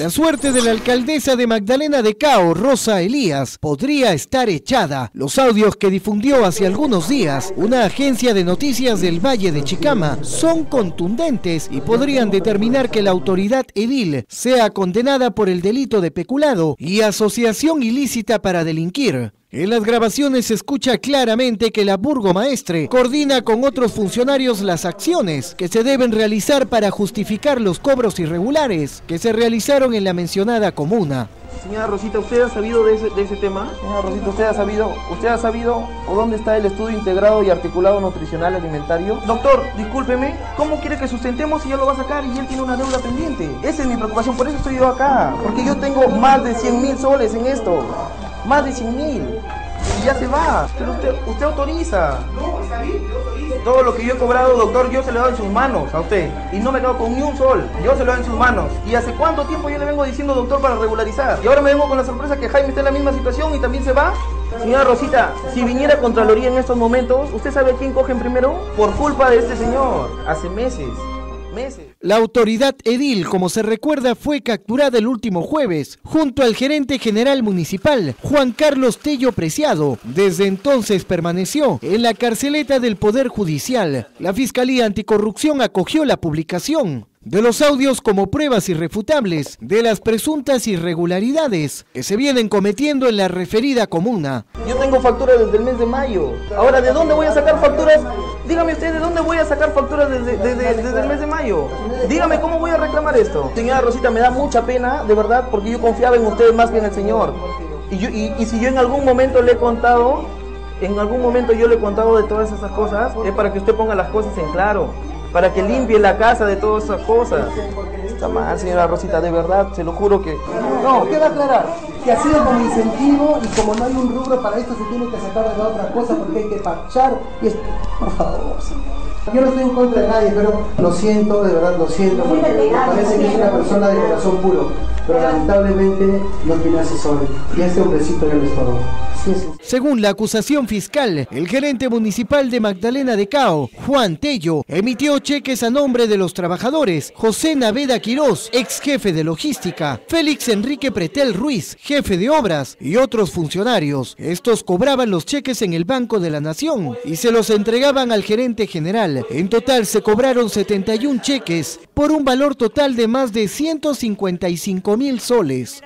La suerte de la alcaldesa de Magdalena de Cao, Rosa Elías, podría estar echada. Los audios que difundió hace algunos días una agencia de noticias del Valle de Chicama son contundentes y podrían determinar que la autoridad edil sea condenada por el delito de peculado y asociación ilícita para delinquir. En las grabaciones se escucha claramente que la burgomaestre coordina con otros funcionarios las acciones que se deben realizar para justificar los cobros irregulares que se realizaron en la mencionada comuna. Señora Rosita, ¿usted ha sabido de ese, tema? Señora Rosita, ¿usted ha sabido, usted ha sabido o dónde está el estudio integrado y articulado nutricional alimentario? Doctor, discúlpeme, ¿cómo quiere que sustentemos si ya lo va a sacar y él tiene una deuda pendiente? Esa es mi preocupación, por eso estoy yo acá, porque yo tengo más de 100 mil soles en esto. Más de 100 mil. Y ya se va. Pero usted, usted autoriza. Todo lo que yo he cobrado, doctor, yo se lo he dado en sus manos a usted. Y no me quedo con ni un sol. Yo se lo he dado en sus manos. ¿Y hace cuánto tiempo yo le vengo diciendo, doctor, para regularizar? Y ahora me vengo con la sorpresa que Jaime está en la misma situación y también se va. Señora Rosita, si viniera Contraloría en estos momentos, ¿usted sabe a quién cogen primero? Por culpa de este señor. Hace meses. La autoridad edil, como se recuerda, fue capturada el último jueves junto al gerente general municipal, Juan Carlos Tello Preciado. Desde entonces permaneció en la carceleta del Poder Judicial. La Fiscalía Anticorrupción acogió la publicación de los audios como pruebas irrefutables de las presuntas irregularidades que se vienen cometiendo en la referida comuna. Yo tengo facturas desde el mes de mayo. Ahora, ¿de dónde voy a sacar facturas? Dígame usted, ¿de dónde voy a sacar facturas desde, el mes de mayo? Dígame, ¿cómo voy a reclamar esto? Señora Rosita, me da mucha pena, de verdad, porque yo confiaba en usted más que en el Señor. Y, y si yo en algún momento le he contado, en algún momento yo le he contado de todas esas cosas, es para que usted ponga las cosas en claro para que limpie la casa de todas esas cosas. Está mal, señora Rosita, de verdad, se lo juro que... No, ¿qué va a aclarar? Que ha sido como incentivo y como no hay un rubro para esto se tiene que sacar de la otra cosa porque hay que parchar. Y es... Por favor, Yo no estoy en contra de nadie, pero lo siento, de verdad lo siento, porque parece que es una persona de corazón puro, pero lamentablemente no tiene asesores. Y este hombrecito ya les estorbó. Según la acusación fiscal, el gerente municipal de Magdalena de Cao, Juan Tello, emitió cheques a nombre de los trabajadores José Naveda Quirós, ex jefe de logística, Félix Enrique Pretel Ruiz, jefe de obras y otros funcionarios. Estos cobraban los cheques en el Banco de la Nación y se los entregaban al gerente general. En total se cobraron 71 cheques por un valor total de más de 155 mil soles.